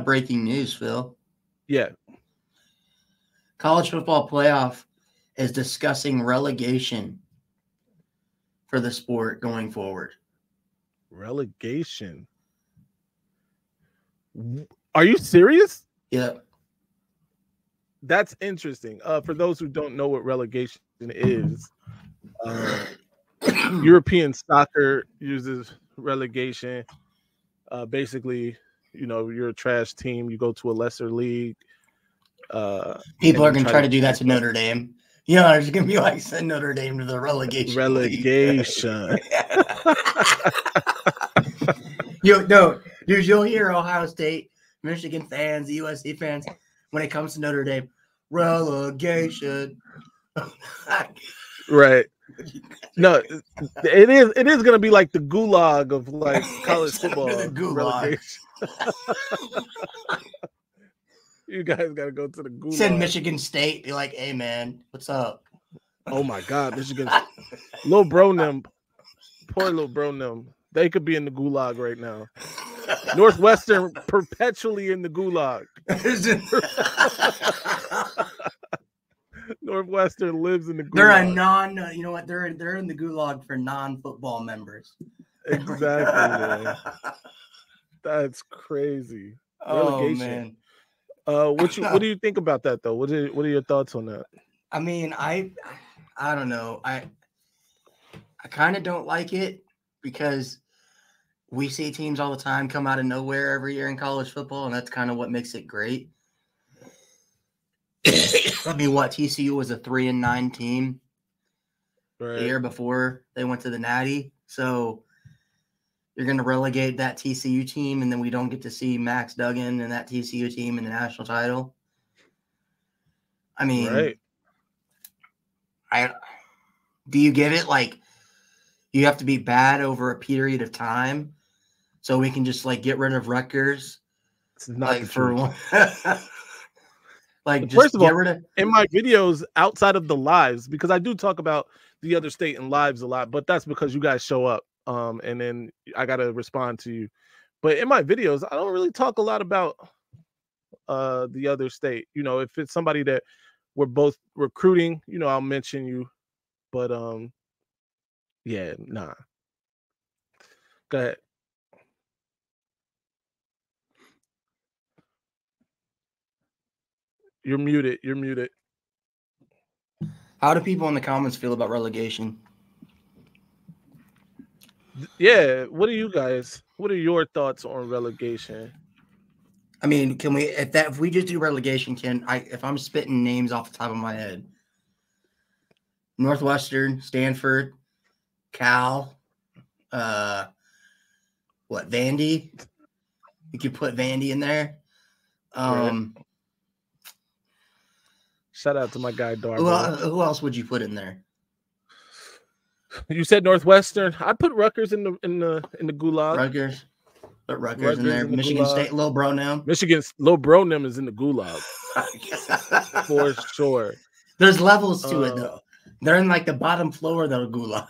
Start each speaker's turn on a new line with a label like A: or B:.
A: breaking news, Phil.
B: Yeah.
A: College football playoff is discussing relegation for the sport going forward.
B: Relegation. Are you serious?
A: Yeah.
B: That's interesting. Uh, for those who don't know what relegation is, uh, European soccer uses relegation. Uh, basically, you know, you're a trash team, you go to a lesser league. Uh,
A: People are going to try to do that to Notre Dame. You know, going to be like send Notre Dame to the relegation.
B: Relegation.
A: you no, dude, you'll hear Ohio State, Michigan fans, USC fans when it comes to Notre Dame. Relegation.
B: right. No, it is. It is going to be like the gulag of like college football.
A: the gulag.
B: You guys got to go to the gulag.
A: Send Michigan State. Be like, hey man, what's up?
B: Oh my God, Michigan. little bro them, poor little bro them. They could be in the gulag right now. Northwestern perpetually in the gulag. Northwestern lives in the gulag.
A: They're a non. Uh, you know what? They're they're in the gulag for non-football members.
B: Exactly. That's crazy.
A: Oh Relegation. man.
B: Uh, what you what do you think about that though? What are what are your thoughts on that?
A: I mean, I I don't know. I I kind of don't like it because we see teams all the time come out of nowhere every year in college football, and that's kind of what makes it great. I mean, what TCU was a three and nine team right. the year before they went to the Natty, so you're going to relegate that TCU team, and then we don't get to see Max Duggan and that TCU team in the national title. I mean, right. I do you get it like you have to be bad over a period of time so we can just like get rid of Rutgers.
B: It's not like for one.
A: like
B: first of all, of- in my videos outside of the lives, because I do talk about the other state and lives a lot, but that's because you guys show up. Um, and then I gotta respond to you. But in my videos, I don't really talk a lot about uh the other state. You know, if it's somebody that we're both recruiting, you know, I'll mention you. But um, yeah, nah. Go ahead. You're muted. You're muted.
A: How do people in the comments feel about relegation?
B: Yeah, what are you guys? What are your thoughts on relegation?
A: I mean, can we if that if we just do relegation, can I if I'm spitting names off the top of my head? Northwestern, Stanford, Cal, uh what, Vandy? You could put Vandy in there. Um right.
B: Shout out to my guy Darby.
A: Who, who, else would you put in there?
B: You said Northwestern. I put Rutgers in the in the in the gulag.
A: Rutgers. Put Rutgers, Rutgers in there. In the Michigan gulag. State, Lil Bronem.
B: Michigan Lil Bronem is in the gulag. for sure.
A: There's levels to uh, it though. They're in like the bottom floor of the gulag.